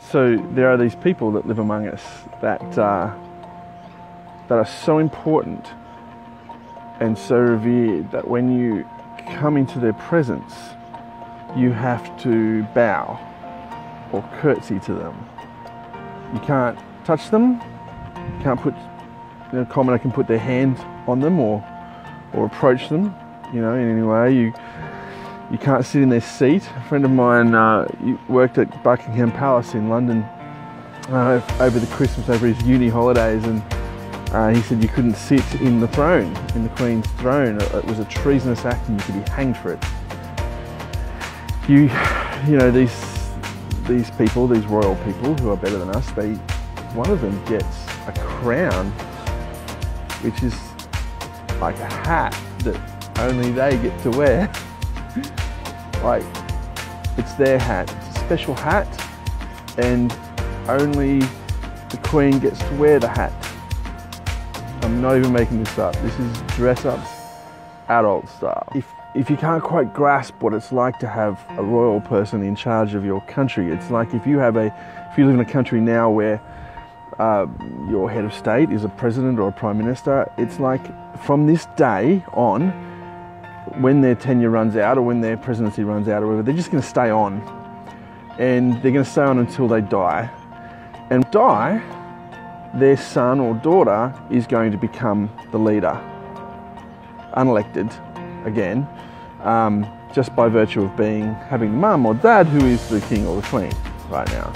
so there are these people that live among us that uh, that are so important and so revered that when you come into their presence, you have to bow or curtsy to them. You can't touch them. You can't put you know, commoner can put their hand on them or or approach them, you know, in any way. You you can't sit in their seat. A friend of mine uh, worked at Buckingham Palace in London uh, over the Christmas, over his uni holidays, and uh, he said you couldn't sit in the throne, in the Queen's throne. It was a treasonous act, and you could be hanged for it. You, you know, these these people, these royal people who are better than us, they, one of them gets a crown, which is like a hat that only they get to wear. like, it's their hat. It's a special hat, and only the Queen gets to wear the hat. I'm not even making this up. This is dress up adult style. If, if you can't quite grasp what it's like to have a royal person in charge of your country, it's like if you have a, if you live in a country now where uh, your head of state is a president or a prime minister, it's like from this day on, when their tenure runs out or when their presidency runs out or whatever, they're just going to stay on. And they're going to stay on until they die. And die, their son or daughter is going to become the leader, unelected again, um, just by virtue of being having mum or dad who is the king or the queen right now.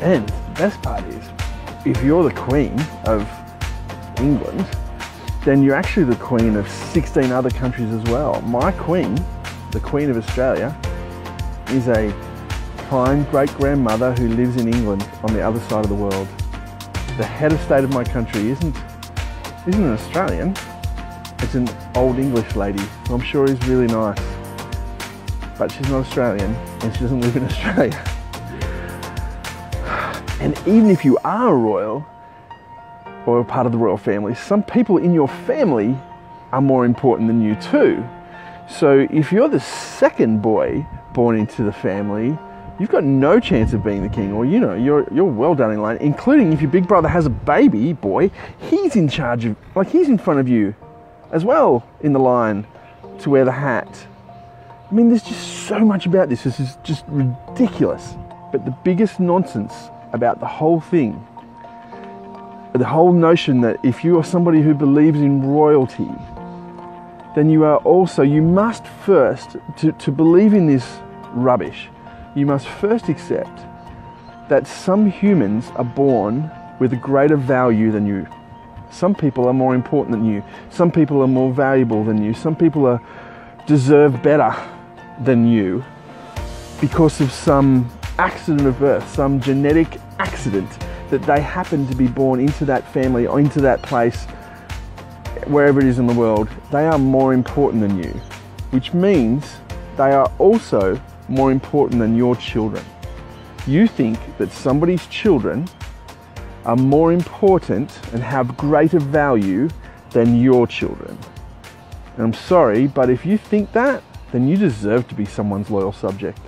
And the best part is, if you're the queen of England, then you're actually the queen of 16 other countries as well. My queen, the Queen of Australia, is a prime great grandmother who lives in England on the other side of the world. The head of state of my country isn't, isn't an Australian, it's an old English lady who I'm sure is really nice. But she's not Australian and she doesn't live in Australia. And even if you are a royal, or a part of the royal family, some people in your family are more important than you too. So if you're the second boy born into the family, you've got no chance of being the king, or you know, you're you're well done in line. Including if your big brother has a baby boy, he's in charge of, like he's in front of you, as well in the line to wear the hat. I mean, there's just so much about this. This is just ridiculous. But the biggest nonsense about the whole thing the whole notion that if you are somebody who believes in royalty, then you are also, you must first, to, to believe in this rubbish, you must first accept that some humans are born with a greater value than you. Some people are more important than you. Some people are more valuable than you. Some people are deserve better than you because of some accident of birth, some genetic accident that they happen to be born into that family or into that place, wherever it is in the world, they are more important than you, which means they are also more important than your children. You think that somebody's children are more important and have greater value than your children. And I'm sorry, but if you think that, then you deserve to be someone's loyal subject.